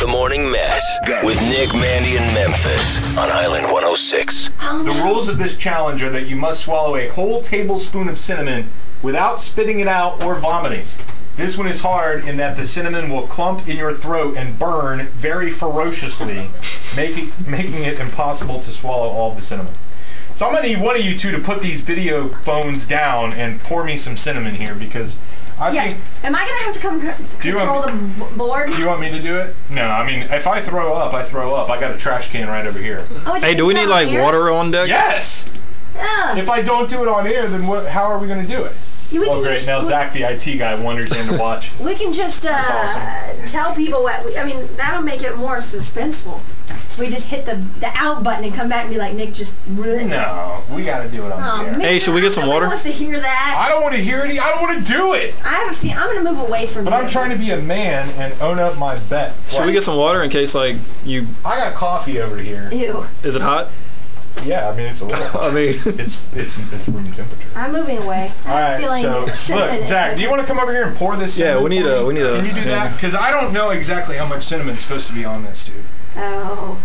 The Morning Mess with Nic, Mandy, and Memphis on Island 106. The rules of this challenge are that you must swallow a whole tablespoon of cinnamon without spitting it out or vomiting. This one is hard in that the cinnamon will clump in your throat and burn very ferociously, making making it impossible to swallow all of the cinnamon. So I'm gonna need one of you two to put these video phones down and pour me some cinnamon here because I Yes. think. Am I gonna have to come c- Do you control want- the b- board? Do you want me to do it? No, I mean if I throw up, I throw up. I got a trash can right over here. Oh, Hey, do we need like here? water on deck? Yes. Yeah. If I don't do it on air, then what, how are we going to do it? You- we Oh, great. just- Now Zach, the IT guy, wanders in to watch. We can just uh, awesome. tell people what. We, I mean, that'll make it more suspenseful. We just hit the the out button and come back and be like, Nic, just. Really No, we got to do it on Oh, the air. Hey, should we get some nobody water? wants to hear that. I don't want to hear any. I don't want to do it. I have a fe- I'm gonna move away from But you. I'm trying to be a man and own up my bet. Should we get some water in case like you? I got coffee over here. Ew. Is it hot? Yeah, I mean it's a little. I mean, it's it's it's room temperature. I'm moving away. All I'm right, feeling so look, Zach, do you want to come over here and pour this? Yeah, we need a- we need a- Can you do that? Because I don't know exactly how much cinnamon's supposed to be on this, dude. Oh.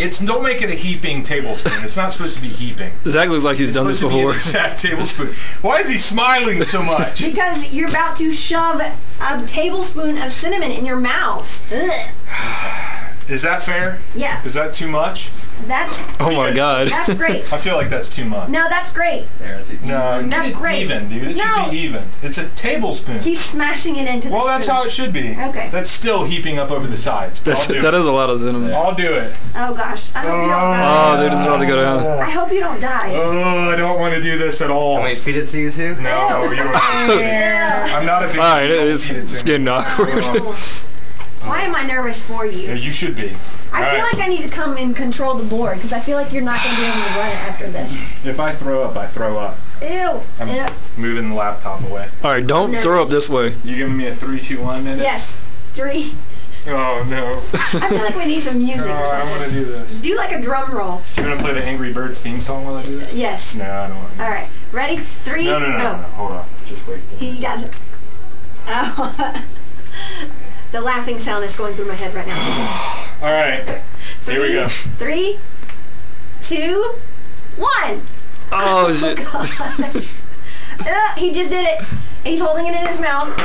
It's don't make it a heaping tablespoon. It's not supposed to be heaping. Zach looks like he's It's done this supposed to be an before. exact tablespoon. Why is he smiling so much? Because you're about to shove a tablespoon of cinnamon in your mouth. Ugh. Is that fair? Yeah, Is that too much? That's Oh my god. that's great. I feel like that's too much. No, that's great. There's No, That's get it great. even, dude. It No. should be even. It's a tablespoon. He's smashing it into the well, that's spoon. how it should be. Okay. That's still heaping up over the sides. But That's, I'll do that it. is a lot of cinnamon. I'll do it. Oh gosh, I hope you don't oh, die. Oh, dude, it's about to go down. I hope you don't die. Oh, I don't want to do this at all. Can we feed it to you too? No, Ew. you don't. Ugh. I'm not a big. All right, don't it's, feed it to it's getting awkward. Oh. Why am I nervous for you? Yeah, you? you should be. I All feel right. like I need to come and control the board because I feel like you're not going to be able to run it after this. If I throw up, I throw up. Ew. I'm Ew. moving the laptop away. All right, don't No. throw up this way. You giving me a three, two, one minute? Yes. Three. Oh no. I feel like we need some music Oh, or I want to do this. Do like a drum roll. Do You want to play the Angry Birds theme song while I do that? Yes. No, I don't want to. All right. Ready? Three. No, no, no, no, no. Hold on. Just wait. He got it. Oh. the laughing sound is going through my head right now. All right. Here we go. Three, two, one. Oh shit. gosh. Uh, he just did it. He's holding it in his mouth,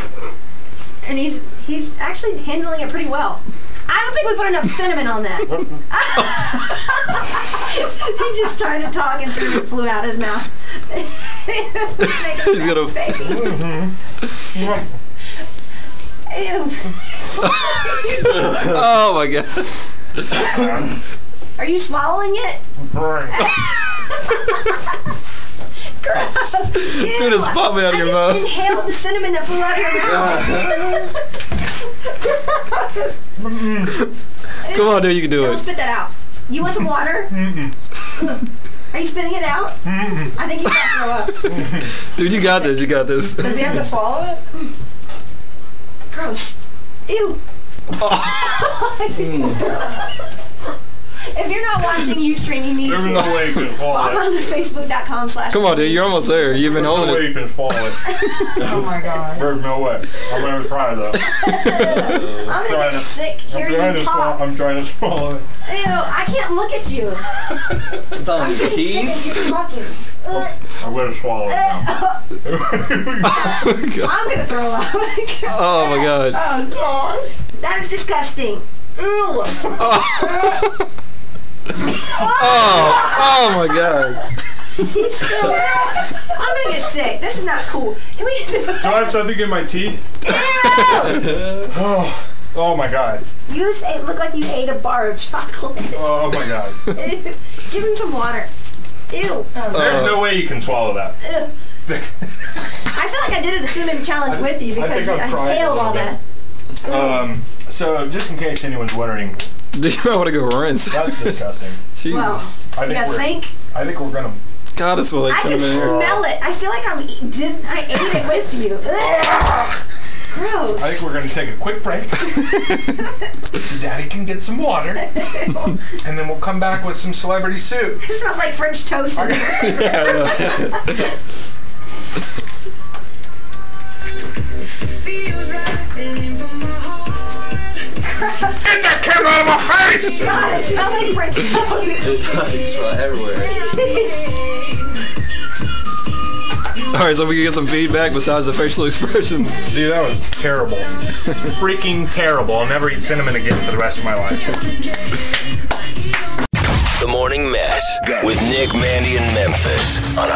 and he's he's actually handling it pretty well. I don't think we put enough cinnamon on that. he just started talking through it flew out of his mouth. He's gonna-. Ew. oh my god. Are you swallowing it? Gross. Dude, it's popping out of your just mouth. Inhale the cinnamon that flew out of your mouth. Come on, dude, you can do Don't it. spit that out. You want some water? Are you spitting it out? I think he's gonna throw up. Dude, you got this. You got this. Does he have to swallow it? Gross. Ew. Oh. if you're not watching Ustream, you need There's to. no way you can swallow Log it. on to facebook.com slash. Come on, dude, you're almost there. You've been There's no holding way it. you can swallow it. Oh my god. There's no way. I'm gonna try though. I'm gonna trying get to- sick I'm hearing trying you to talk. swallow. I'm trying to swallow it. Ew, I can't look at you. It's all I'm in getting sick cheese. you're talking. Ugh. I'm gonna swallow it now. Oh my god. I'm gonna throw up. Oh my god. Oh god. That is disgusting. Ew. Oh. Oh, oh my god. He's still I'm gonna get sick. This is not cool. Can we Do I have something in my teeth? Ew. Oh, oh my god. You just ate, look like you ate a bar of chocolate. Oh my god. Give him some water. Ew. There's no way you can swallow that. Ugh. I feel like I did the swimming challenge I- with you because I'm I, crying failed all little that. um, so just in case anyone's wondering, Dude, you might want to go rinse. that's disgusting. Jesus. Well, I think gotta we're. think. I think we're gonna. God, it smells like I can cinnamon here. smell it. I feel like I'm. e- Did I ate it with you? Gross. I think we're gonna take a quick break. so Daddy can get some water, and then we'll come back with some celebrity soup. This smells like French toast. in. Yeah, I know. Get that camera out of my face! God, it smells like French toast. everywhere. Alright, so we can get some feedback besides the facial expressions. Dude, that was terrible. Freaking terrible. I'll never eat cinnamon again for the rest of my life. The Morning Mess with Nic, Mandy, and Memphis on